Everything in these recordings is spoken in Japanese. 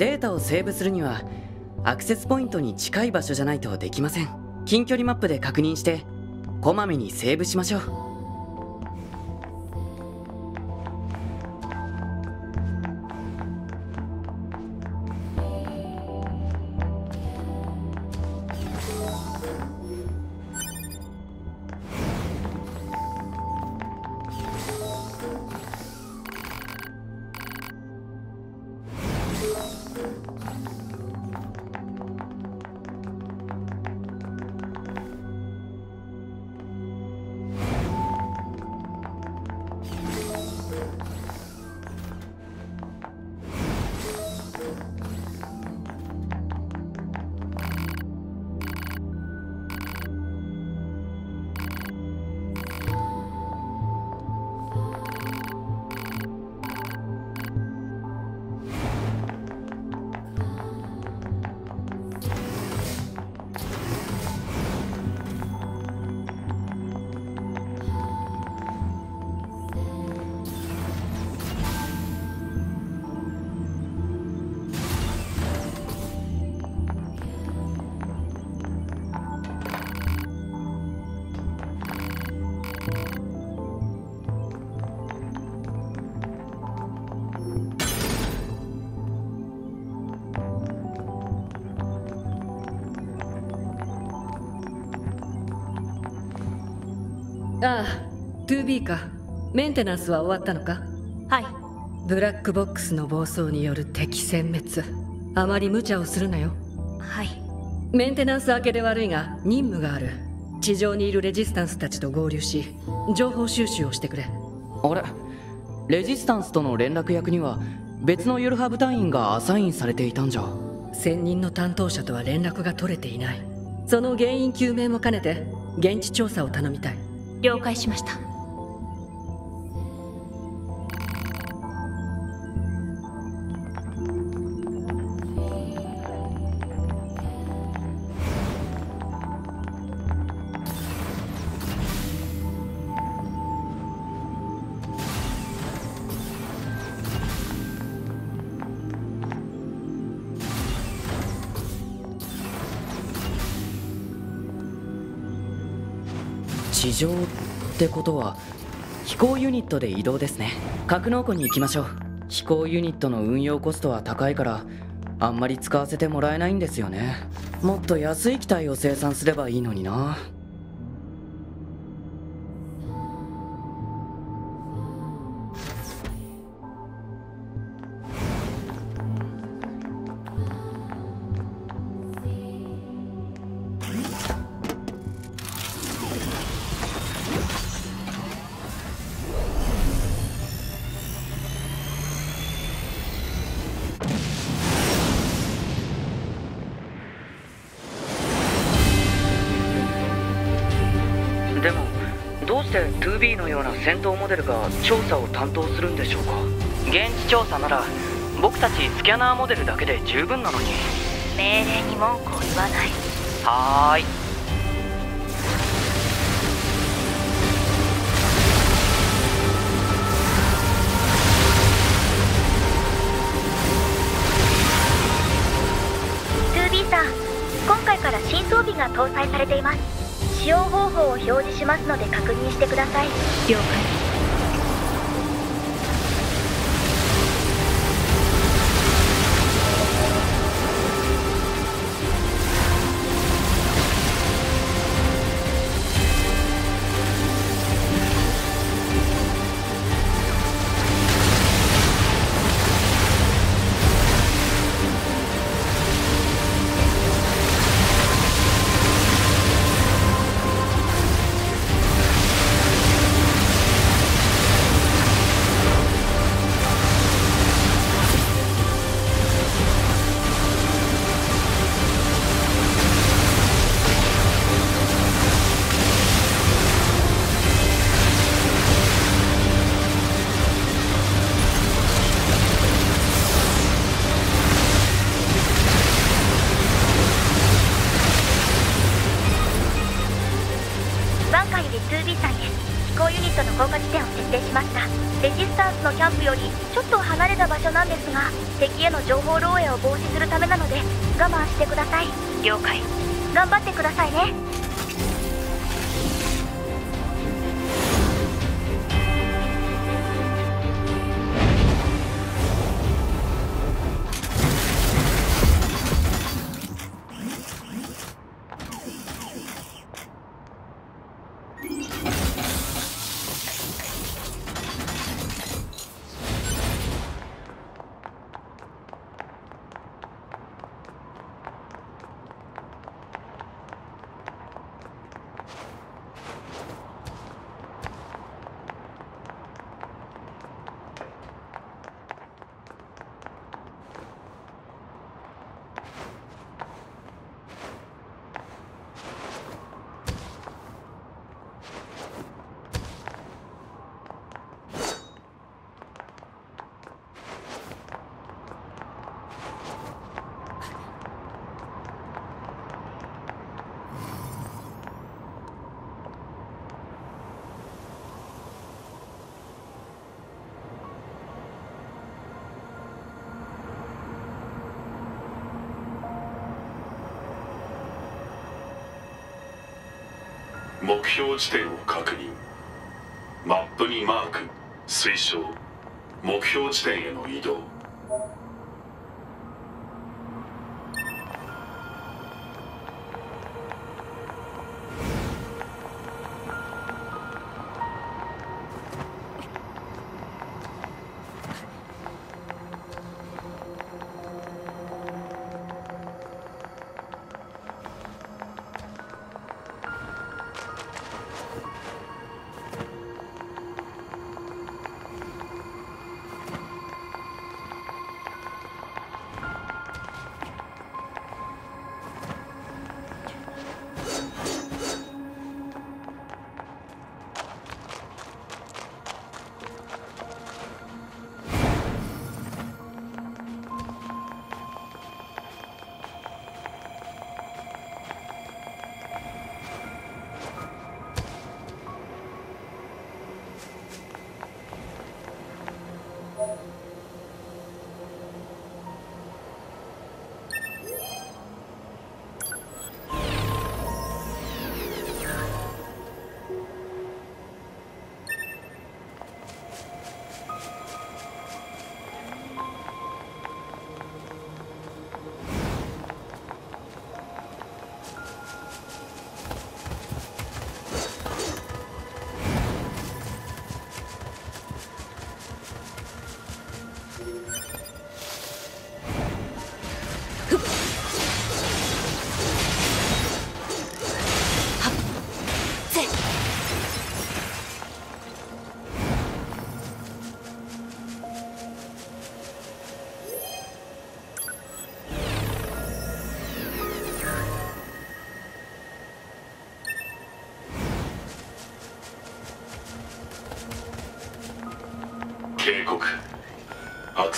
データをセーブするにはアクセスポイントに近い場所じゃないとできません。近距離マップで確認してこまめにセーブしましょう。2B か。メンテナンスは終わったのか？はい。ブラックボックスの暴走による敵殲滅。あまり無茶をするなよ。はい。メンテナンス明けで悪いが任務がある。地上にいるレジスタンスたちと合流し情報収集をしてくれ。あれ？レジスタンスとの連絡役には別のユルハ部隊員がアサインされていたんじゃ。専任の担当者とは連絡が取れていない。その原因究明も兼ねて現地調査を頼みたい。了解しました地上ってことは飛行ユニットで移動ですね。格納庫に行きましょう。飛行ユニットの運用コストは高いからあんまり使わせてもらえないんですよね。もっと安い機体を生産すればいいのにな。して 2B のような戦闘モデルが調査を担当するんでしょうか？現地調査なら僕たちスキャナーモデルだけで十分なのに。命令に文句を言わない。はーい。さん今回から新装備が搭載されています使用方法を表示しますので確認してください。了解。目標地点を確認。マップにマーク。推奨。目標地点への移動。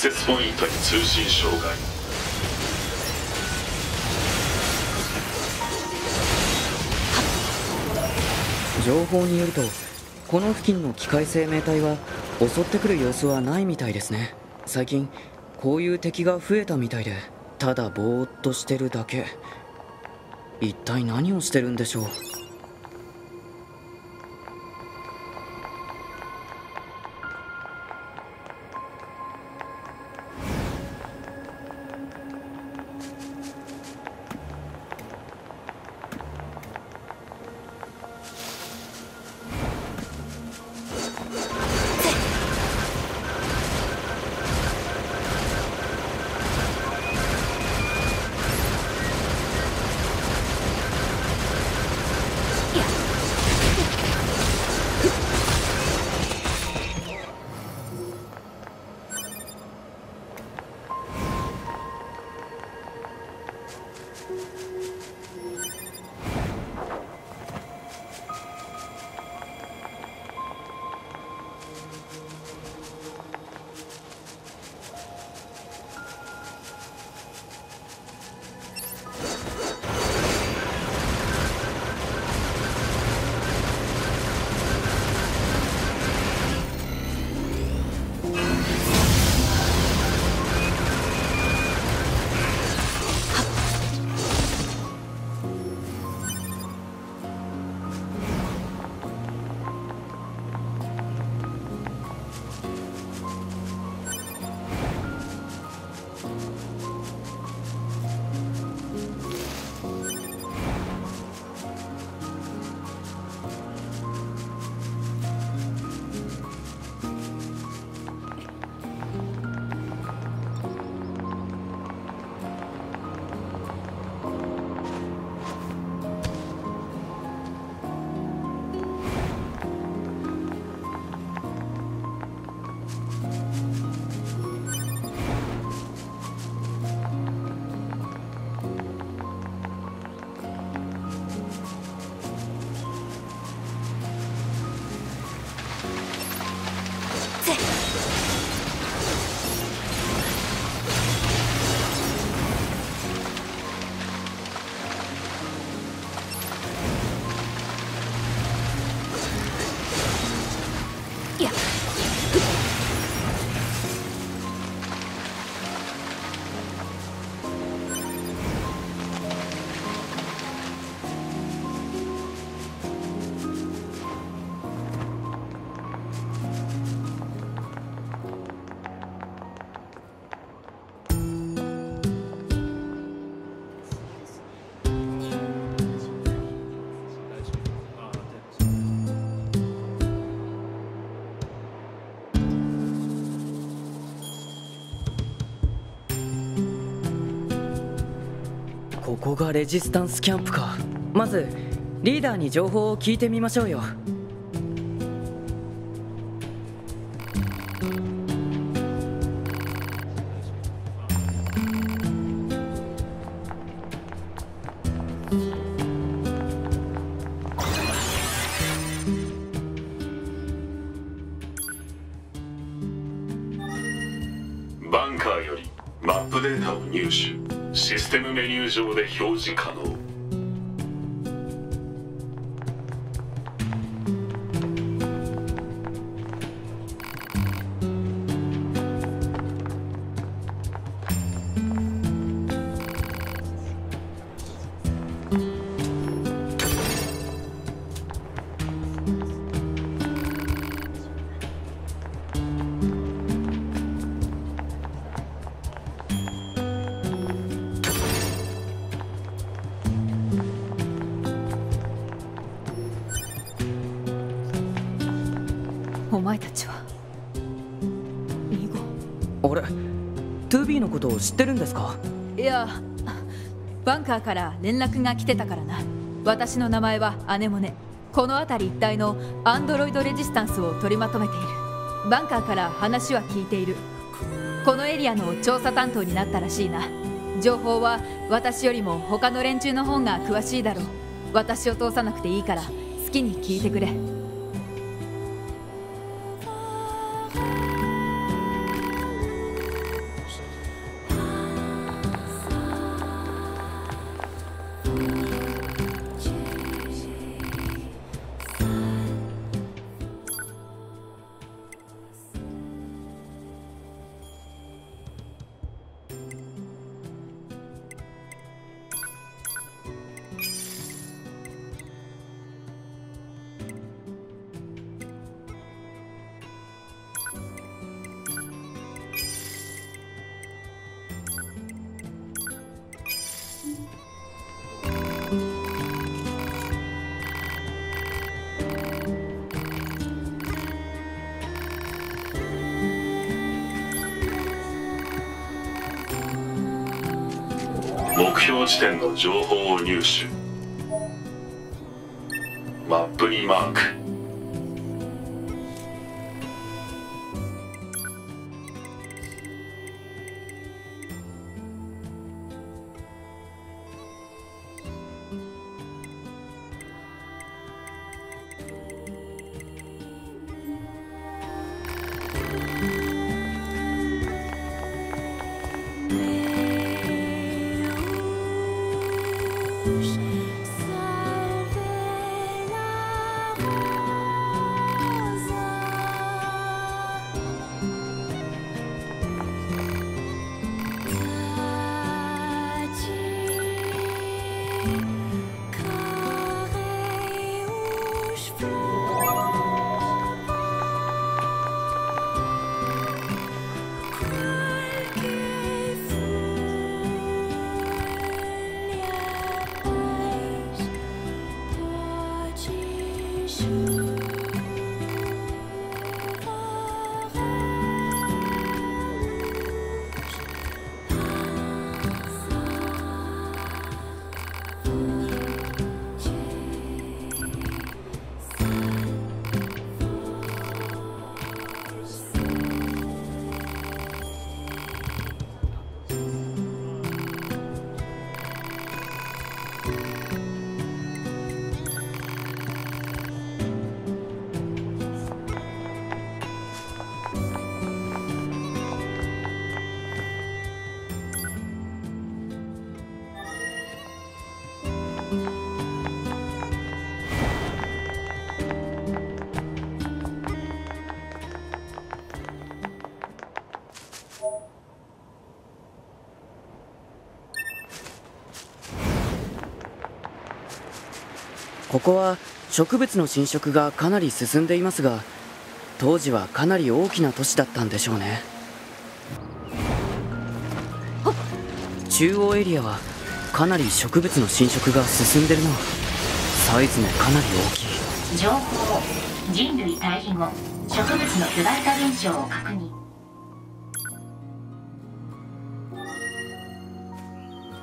セスポイントに通信障害。情報によるとこの付近の機械生命体は襲ってくる様子はないみたいですね。最近こういう敵が増えたみたいでただぼーっとしてるだけ。一体何をしてるんでしょう？こがレジスタンスキャンプか。まずリーダーに情報を聞いてみましょうよ。上で表示可能。ことを知ってるんですか？いやバンカーから連絡が来てたからな。私の名前はアネモネ。この辺り一帯のアンドロイドレジスタンスを取りまとめている。バンカーから話は聞いている。このエリアの調査担当になったらしいな。情報は私よりも他の連中の方が詳しいだろう。私を通さなくていいから好きに聞いてくれ。標地点の情報を入手。マップにマーク。ここは植物の侵食がかなり進んでいますが当時はかなり大きな都市だったんでしょうね。中央エリアはかなり植物の侵食が進んでるなサイズもかなり大きい。情報人類退避後植物の巨大化現象を確認。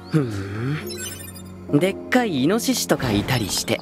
ふーん。でっかいイノシシとかいたりして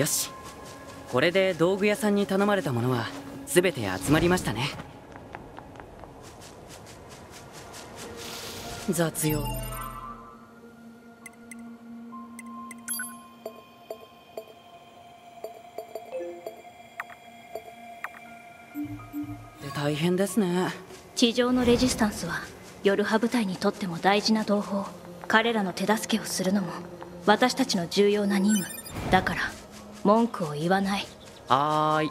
よし。これで道具屋さんに頼まれたものは全て集まりましたね。雑用。大変ですね。地上のレジスタンスは夜派部隊にとっても大事な同胞彼らの手助けをするのも私たちの重要な任務。だから文句を言わない。はーい。